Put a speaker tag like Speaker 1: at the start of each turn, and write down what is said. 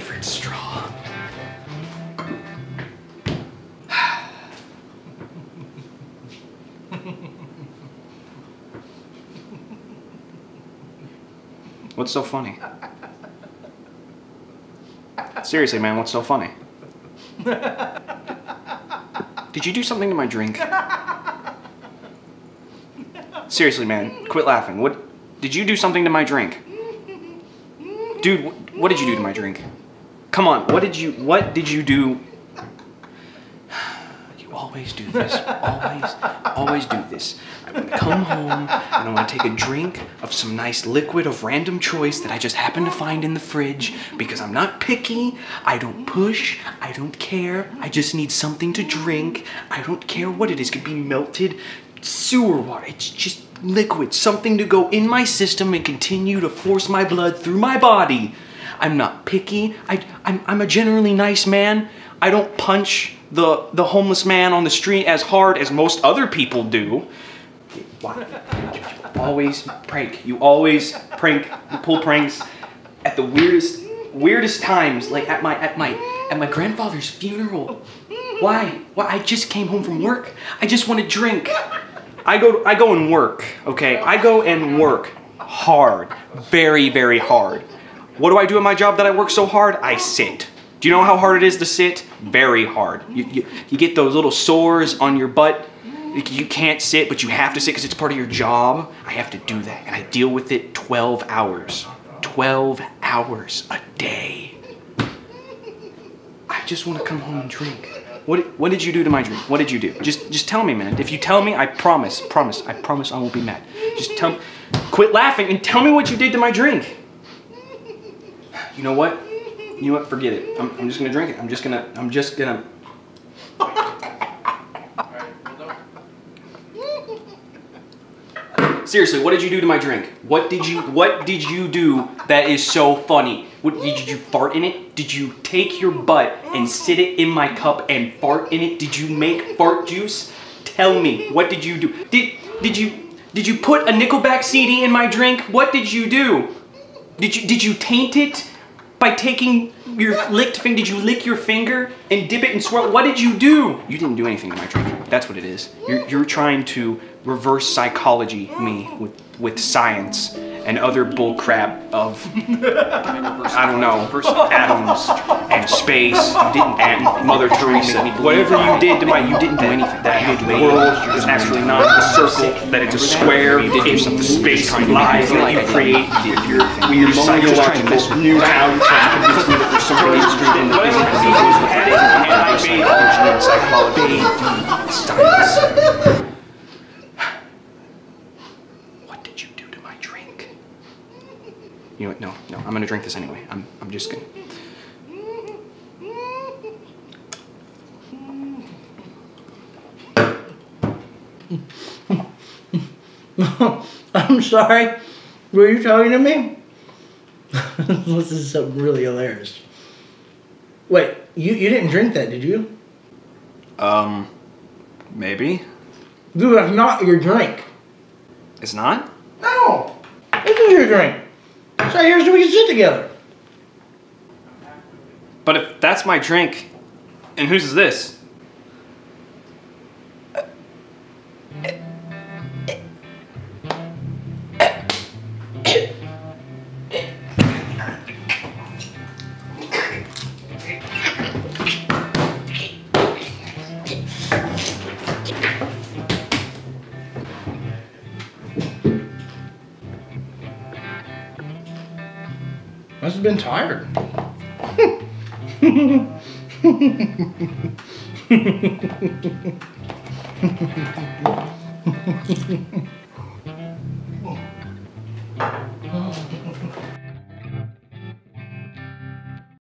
Speaker 1: favorite straw. What's so funny? Seriously, man, what's so funny? Did you do something to my drink? Seriously, man, quit laughing. What did you do something to my drink? Dude, what did you do to my drink? Come on, what did you what did you do? You always do this. Always, always do this. I'm gonna come home and I'm gonna take a drink of some nice liquid of random choice that I just happen to find in the fridge because I'm not picky. I don't push. I don't care. I just need something to drink. I don't care what it is. It could be melted sewer water. It's just liquid. Something to go in my system and continue to force my blood through my body. I'm not picky. I, I'm, I'm a generally nice man. I don't punch the, the homeless man on the street as hard as most other people do. Why? You always prank. You always prank. You pull pranks at the weirdest, weirdest times. Like at my at my at my grandfather's funeral. Why? Why? I just came home from work. I just want to drink. I go. I go and work. Okay. I go and work hard, very very hard. What do I do in my job that I work so hard? I sit. Do you know how hard it is to sit? Very hard. You, you, you get those little sores on your butt. You can't sit, but you have to sit because it's part of your job. I have to do that, and I deal with it 12 hours. 12 hours a day. I just want to come home and drink. What, what did you do to my drink? What did you do? Just just tell me, man. If you tell me, I promise, promise, I promise I won't be mad. Just tell me, quit laughing and tell me what you did to my drink. You know what? You know what? Forget it. I'm, I'm just gonna drink it. I'm just gonna, I'm just gonna. Seriously, what did you do to my drink? What did you what did you do that is so funny? What did you fart in it? Did you take your butt and sit it in my cup and fart in it? Did you make fart juice? Tell me, what did you do? Did did you did you put a Nickelback CD in my drink? What did you do? Did you did you taint it by taking your licked finger? Did you lick your finger and dip it and swirl? What did you do? You didn't do anything to my drink. That's what it is. You're you're trying to reverse psychology me with with science and other bullcrap of I don't know atoms and space. You didn't and Mother Teresa. Whatever you did to my, you didn't do anything. That the world is actually not a circle. That it's a square. You did do something space lies that you create. Your weird psychological new town trying to convince me that there's something extreme in the psychology and psychology. Science. What did you do to my drink? You know what? No, no. I'm gonna drink this anyway. I'm, I'm just gonna.
Speaker 2: I'm sorry. Were you talking to me? this is something really hilarious. Wait, you, you didn't drink that, did you?
Speaker 1: Um, maybe.
Speaker 2: Dude, that's not your drink.
Speaker 1: It's not.
Speaker 2: No, this is your drink. So here's so we can sit together.
Speaker 1: But if that's my drink, and whose is this?
Speaker 2: Uh, Must have been tired.